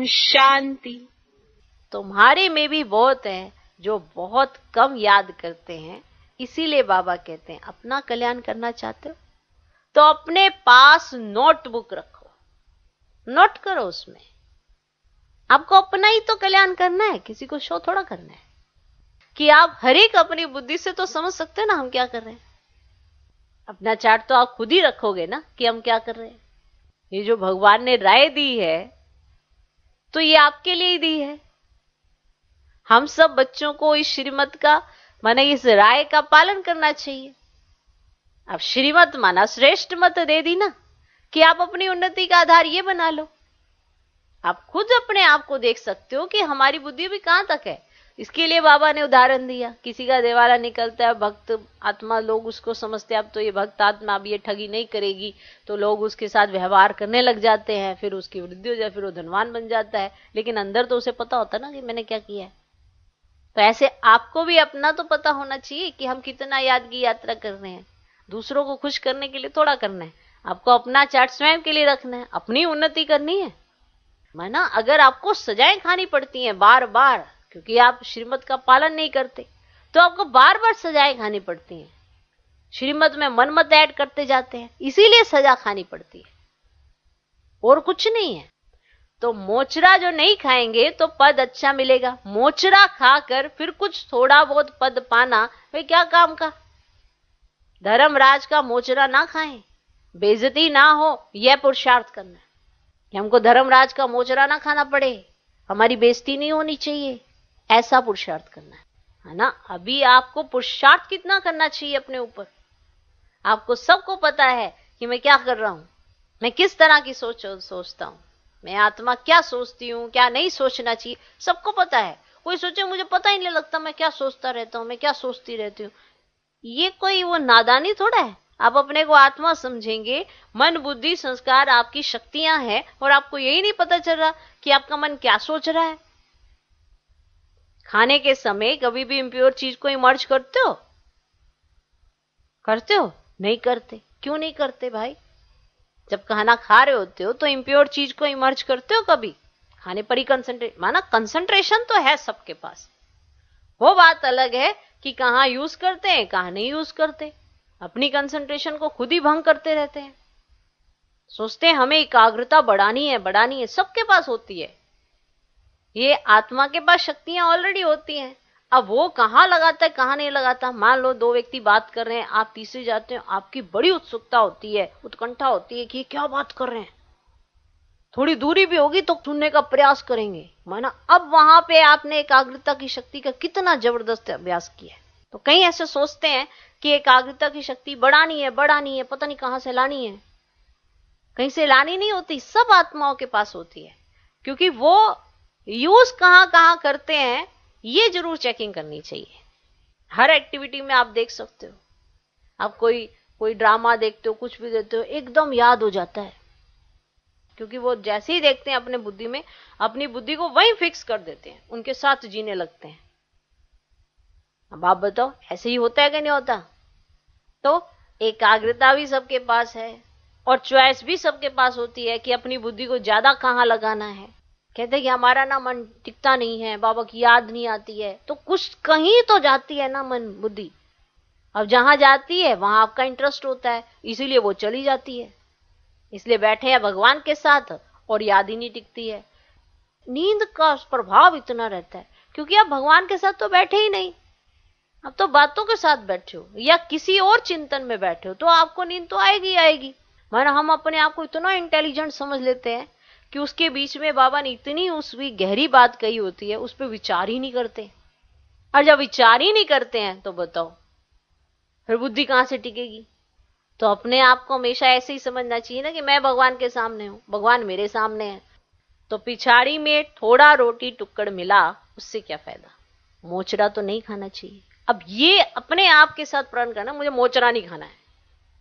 ओम शांति। तुम्हारे में भी बहुत है जो बहुत कम याद करते हैं। इसीलिए बाबा कहते हैं, अपना कल्याण करना चाहते हो? तो अपने पास नोटबुक रखो। नोट करो उसमें। आपको अपना ही तो कल्याण करना है, किसी को शो थोड़ा करना है। कि आप हर एक अपनी बुद्धि से तो समझ सकते हैं ना हम क्या कर रहे हैं। अपना चार्ट तो आप खुद ही रखोगे ना, कि हम क्या कर रहे हैं। ये जो भगवान ने राय दी है तो ये आपके लिए ही दी है। हम सब बच्चों को इस श्रीमत का, माने इस राय का पालन करना चाहिए। अब श्रीमत माना श्रेष्ठ मत दे दी ना, कि आप अपनी उन्नति का आधार ये बना लो। आप खुद अपने आप को देख सकते हो कि हमारी बुद्धि भी कहाँ तक है। इसके लिए बाबा ने उदाहरण दिया। किसी का देवाला निकलता है, भक्त, आत्मा, लोग उसको समझते अब तो ये भक्त आत्मा अब ये ठगी नहीं करेगी तो लोग उसके साथ व्यवहार करने लग जाते हैं, फिर उसकी वृद्धि हो जाए, फिर वो धनवान बन जाता है। लेकिन अंदर तो उसे पता होता ना कि मैंने क्या किया है। तो ऐसे आपको भी अपना तो पता होना चाहिए कि हम कितना याद की यात्रा कर रहे हैं। दूसरों को खुश करने के लिए थोड़ा करना है। आपको अपना चार्ट स्वयं के लिए रखना है, अपनी उन्नति करनी है। माना अगर आपको सजाएँ खानी पड़ती हैं बार बार क्योंकि आप श्रीमत का पालन नहीं करते तो आपको बार बार सजाएँ खानी पड़ती हैं। श्रीमत में मन मत ऐड करते जाते हैं, इसीलिए सजा खानी पड़ती है। और कुछ नहीं है। तो मोचरा जो नहीं खाएँगे तो पद अच्छा मिलेगा। मोचरा खाकर फिर कुछ थोड़ा बहुत पद पाना वे क्या काम का? धर्मराज का मोचरा ना खाएँ। बेजती ना हो, यह पुरुषार्थ करना। कि हमको धर्मराज का मोचरा ना खाना पड़े। हमारी बेजती नहीं होनी चाहिए। ऐसा पुरुषार्थ करना है है ना? अभी आपको पुरुषार्थ कितना करना चाहिए अपने ऊपर? आपको सबको पता है कि मैं क्या कर रहा हूँ। मैं किस तरह की सोच, सोचता हूँ? मैं आत्मा क्या सोचती हूँ, क्या नहीं सोचना चाहिए? सबको पता है। कोई सोचे, मुझे पता ही नहीं लगता मैं क्या सोचता रहता हूँ, मैं क्या सोचती रहती हूँ। ये कोई वो नादानी थोड़ा है? आप अपने को आत्मा समझेंगे, मन, बुद्धि, संस्कार आपकी शक्तियाँ हैं और आपको यही नहीं पता चल रहा कि आपका मन क्या सोच रहा है। खाने के समय कभी भी इम्प्योर चीज़ को इमर्ज करते हो? करते हो? नहीं करते। क्यों नहीं करते भाई? जब खाना खा रहे होते हो तो इम्प्योर चीज़ को इमर्ज करते हो कभी? खाने पर ही कंसंट्रेट माना कंसंट्रेशन तो है सबके पास। वो बात अलग है कि कहाँ यूज़ करते हैं, कहाँ नहीं यूज़ करते। अपनी कंसंट्रेशन को खुद ही भंग करते रहते हैं। सोचते हैं हमें एकाग्रता बढ़ानी है बढ़ानी है, सबके पास होती है। ये आत्मा के पास शक्तियाँ ऑलरेडी होती हैं। अब वो कहाँ लगाता है, कहाँ नहीं लगाता? मान लो दो व्यक्ति बात कर रहे हैं, आप तीसरे जाते हो, आपकी बड़ी उत्सुकता होती है, उत्कंठा होती है कि क्या बात कर रहे हैं? थोड़ी दूरी भी होगी तो सुनने का प्रयास करेंगे। माना अब वहाँ पे आपने एकाग्रता की शक्ति का कितना ज़बरदस्त अभ्यास किया है। तो कई ऐसे सोचते हैं कि एकाग्रता की शक्ति बढ़ानी है बढ़ानी है, पता नहीं कहाँ से लानी है। कहीं से लानी नहीं होती, सब आत्माओं के पास होती है। क्योंकि वो यूज़ कहाँ कहाँ करते हैं, ये ज़रूर चेकिंग करनी चाहिए। हर एक्टिविटी में आप देख सकते हो। आप कोई कोई ड्रामा देखते हो, कुछ भी देखते हो, एकदम याद हो जाता है। क्योंकि वो जैसे ही देखते हैं अपने बुद्धि में, अपनी बुद्धि को वहीं फिक्स कर देते हैं, उनके साथ जीने लगते हैं। अब आप बताओ, ऐसे ही होता है कि नहीं होता? तो एकाग्रता भी सबके पास है, और चॉइस भी सबके पास होती है कि अपनी बुद्धि को ज़्यादा कहाँ लगाना है। कहते कि हमारा ना मन टिकता नहीं है, बाबा की याद नहीं आती है। तो कुछ कहीं तो जाती है ना मन बुद्धि। अब जहाँ जाती है, वहाँ आपका इंटरेस्ट होता है, इसीलिए वो चली जाती है। इसलिए बैठे हैं भगवान के साथ और याद ही नहीं टिकती है। नींद का प्रभाव इतना रहता है, क्योंकि आप भगवान के साथ तो बैठे ही नहीं। अब तो बातों के साथ बैठे हो, या किसी और चिंतन में बैठे हो तो आपको नींद तो आएगी आएगी। माना हम अपने आप को इतना इंटेलिजेंट समझ लेते हैं कि उसके बीच में बाबा ने इतनी उसकी गहरी बात कही होती है, उस पर विचार ही नहीं करते। और जब विचार ही नहीं करते हैं तो बताओ, फिर बुद्धि कहाँ से टिकेगी? तो अपने आप को हमेशा ऐसे ही समझना चाहिए ना कि मैं भगवान के सामने हूँ, भगवान मेरे सामने है। तो पिछाड़ी में थोड़ा रोटी टुक्कड़ मिला, उससे क्या फ़ायदा? मोचरा तो नहीं खाना चाहिए। अब ये अपने आप के साथ प्रण करना, मुझे मोचरा नहीं खाना है।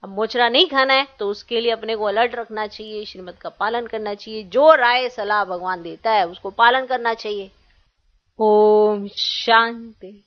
अब मोचरा नहीं खाना है तो उसके लिए अपने को अलर्ट रखना चाहिए, श्रीमद का पालन करना चाहिए, जो राय सलाह भगवान देता है, उसको पालन करना चाहिए। ओम शांति।